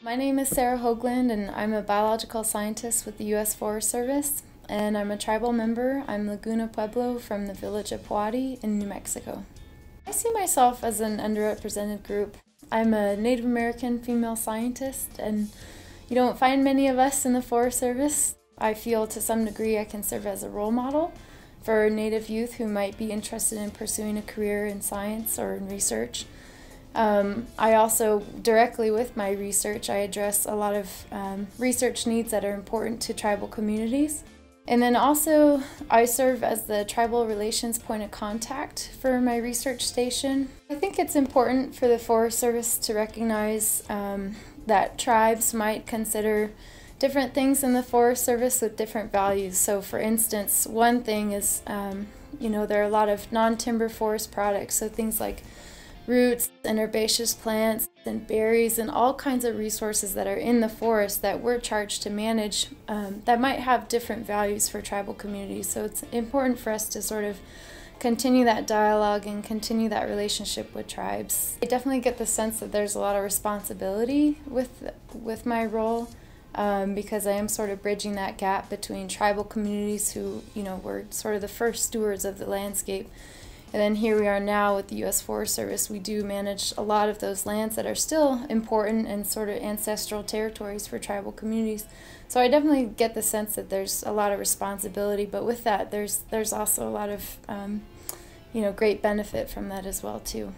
My name is Serra Hoagland, and I'm a biological scientist with the U.S. Forest Service. And I'm a tribal member. I'm Laguna Pueblo from the village of Puadi in New Mexico. I see myself as an underrepresented group. I'm a Native American female scientist, and you don't find many of us in the Forest Service. I feel to some degree I can serve as a role model for Native youth who might be interested in pursuing a career in science or in research. Um, I also, directly with my research, I address a lot of um, research needs that are important to tribal communities. And then also, I serve as the tribal relations point of contact for my research station. I think it's important for the Forest Service to recognize um, that tribes might consider different things in the Forest Service with different values. So, for instance, one thing is, um, you know, there are a lot of non timber forest products, so things like roots and herbaceous plants and berries and all kinds of resources that are in the forest that we're charged to manage um, that might have different values for tribal communities. So it's important for us to sort of continue that dialogue and continue that relationship with tribes. I definitely get the sense that there's a lot of responsibility with with my role um, because I am sort of bridging that gap between tribal communities who you know were sort of the first stewards of the landscape and then here we are now with the U.S. Forest Service. We do manage a lot of those lands that are still important and sort of ancestral territories for tribal communities. So I definitely get the sense that there's a lot of responsibility, but with that, there's there's also a lot of um, you know great benefit from that as well too.